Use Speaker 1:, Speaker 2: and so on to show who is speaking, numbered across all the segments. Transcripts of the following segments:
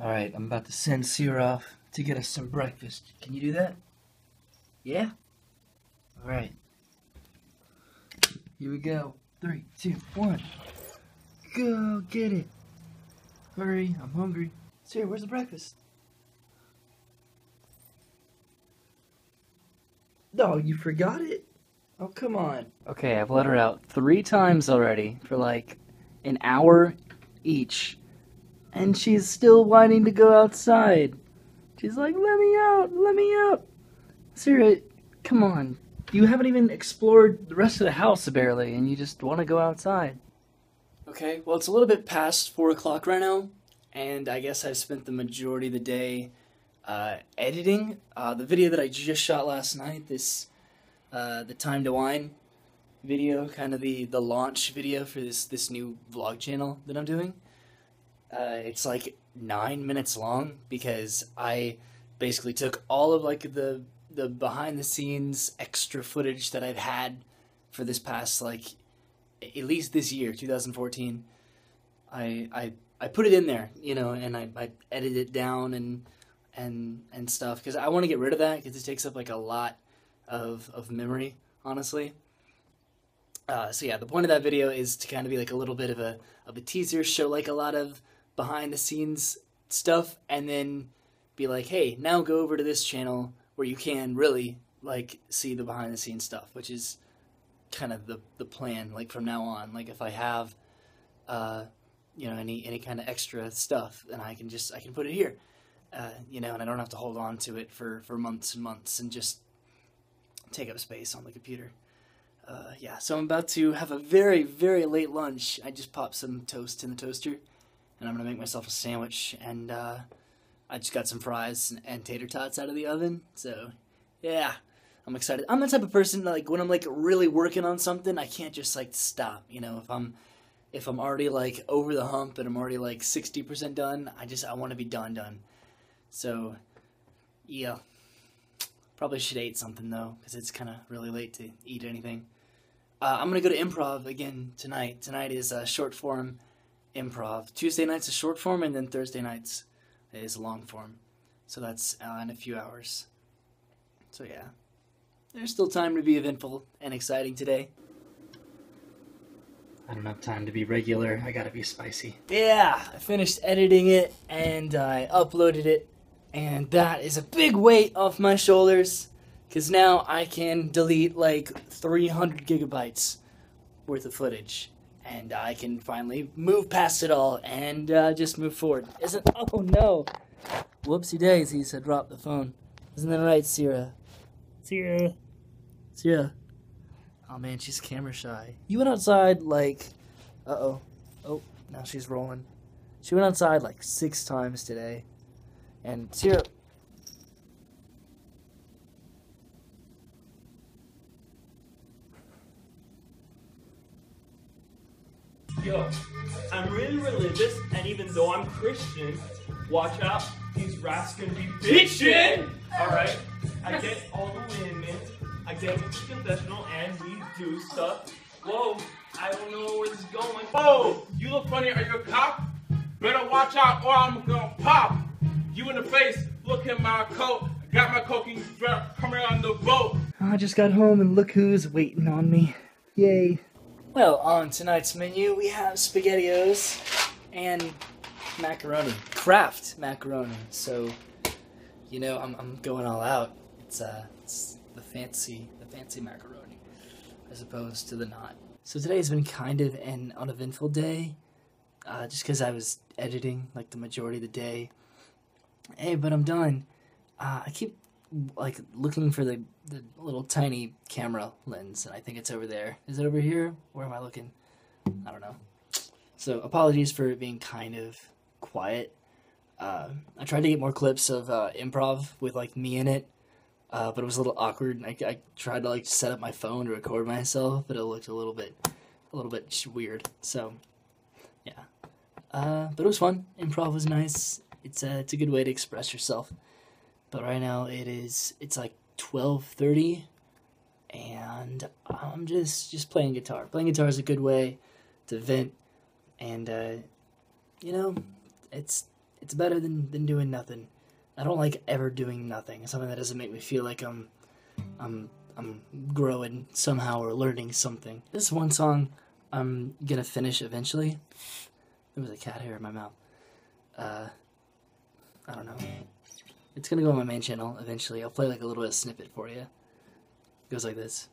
Speaker 1: All right, I'm about to send Sierra off to get us some breakfast. Can you do that? Yeah? All right. Here we go. Three, two, one. Go get it. Hurry, I'm hungry. Sierra, where's the breakfast? No, you forgot it? Oh, come on. Okay, I've let her out three times already for like an hour each. And she's still wanting to go outside. She's like, let me out, let me out. Sarah, come on. You haven't even explored the rest of the house barely, and you just want to go outside. Okay, well, it's a little bit past 4 o'clock right now, and I guess I've spent the majority of the day uh, editing uh, the video that I just shot last night, this uh, the Time to Wine video, kind of the, the launch video for this, this new vlog channel that I'm doing. Uh, it's like nine minutes long because I basically took all of like the the behind the scenes extra footage that I've had for this past like at least this year 2014 I I I put it in there you know and I, I edited it down and and and stuff because I want to get rid of that because it takes up like a lot of of memory honestly. Uh, so yeah the point of that video is to kind of be like a little bit of a of a teaser show like a lot of behind the scenes stuff and then be like hey now go over to this channel where you can really like see the behind the scenes stuff, which is kind of the the plan. Like from now on, like if I have, uh, you know, any any kind of extra stuff, then I can just I can put it here, uh, you know, and I don't have to hold on to it for for months and months and just take up space on the computer. Uh, yeah, so I'm about to have a very very late lunch. I just popped some toast in the toaster, and I'm gonna make myself a sandwich and. Uh, I just got some fries and tater tots out of the oven. So, yeah, I'm excited. I'm the type of person like when I'm like really working on something, I can't just like stop. You know, if I'm if I'm already like over the hump and I'm already like 60% done, I just I want to be done done. So, yeah. Probably should eat something though cuz it's kind of really late to eat anything. Uh, I'm to go to improv again tonight. Tonight is a short form improv. Tuesday nights is short form and then Thursday nights is long form. So that's uh, in a few hours. So yeah, there's still time to be eventful and exciting today. I don't have time to be regular. I gotta be spicy. Yeah, I finished editing it and I uploaded it, and that is a big weight off my shoulders because now I can delete like 300 gigabytes worth of footage and I can finally move past it all and uh, just move forward. Isn't? Oh no! Whoopsie daisies! I dropped the phone. Isn't that right, Sierra? Sierra. Sierra. Oh man, she's camera shy. You went outside like, uh oh, oh now she's rolling. She went outside like six times today, and Sierra.
Speaker 2: Yo, I'm really religious, and even though I'm Christian, watch out, these rats gonna be bitchin'! Alright? I get all the women, I get to the confessional, and we do stuff. Whoa, I don't know where this is going.
Speaker 3: Whoa, you look funny. Are you a cop? Better watch out or I'm gonna pop you in the face. Look at my coat. Got my coking strap coming on the boat.
Speaker 1: I just got home and look who's waiting on me. Yay. Well, on tonight's menu, we have SpaghettiOs and macaroni. Kraft macaroni. So, you know, I'm, I'm going all out. It's, uh, it's the fancy, the fancy macaroni, as opposed to the not. So today's been kind of an uneventful day, uh, just because I was editing, like, the majority of the day. Hey, but I'm done. Uh, I keep like looking for the, the little tiny camera lens and I think it's over there. Is it over here? Where am I looking? I don't know. So apologies for being kind of quiet. Uh, I tried to get more clips of uh, improv with like me in it, uh, but it was a little awkward. I, I tried to like set up my phone to record myself, but it looked a little bit, a little bit weird. So, yeah. Uh, but it was fun. Improv was nice. It's a, it's a good way to express yourself but right now it is it's like 12:30 and I'm just just playing guitar. Playing guitar is a good way to vent and uh, you know, it's it's better than than doing nothing. I don't like ever doing nothing. Something that doesn't make me feel like I'm I'm I'm growing somehow or learning something. This one song I'm gonna finish eventually. There was a cat hair in my mouth. Uh, I don't know. It's gonna go on my main channel eventually. I'll play like a little bit of snippet for you. It goes like this.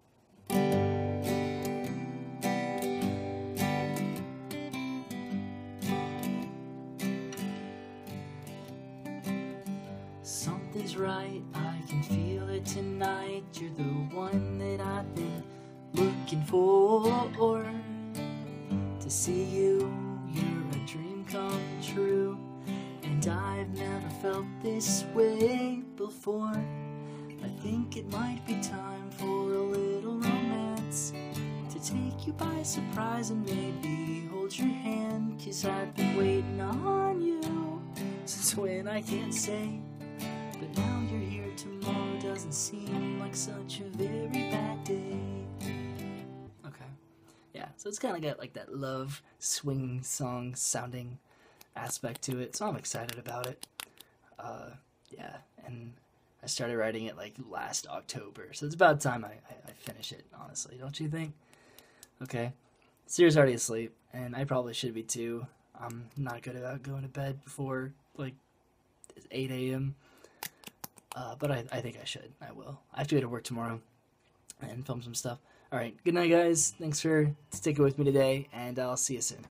Speaker 1: Something's right, I can feel it tonight. You're the one that I've been looking for. To see you, felt this way before. I think it might be time for a little romance. To take you by surprise and maybe hold your hand. Cause I've been waiting on you since when I can't say. But now you're here tomorrow doesn't seem like such a very bad day. Okay. Yeah, so it's kind of got like that love swing song sounding aspect to it, so I'm excited about it. Uh, yeah, and I started writing it like last October, so it's about time I, I, I finish it, honestly, don't you think? Okay. Sierra's already asleep, and I probably should be too. I'm not good about going to bed before like 8 a.m. Uh, but I, I think I should. I will. I have to go to work tomorrow and film some stuff. All right. Good night, guys. Thanks for sticking with me today, and I'll see you soon.